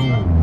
Boom.